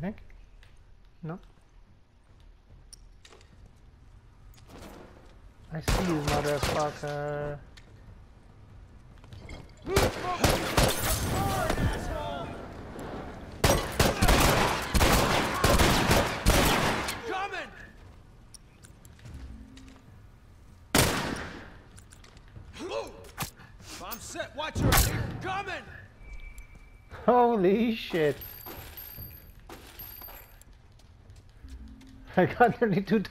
Think. No. I see you, motherfucker. Coming! Bomb set, watch her! Coming! Holy shit. I got 32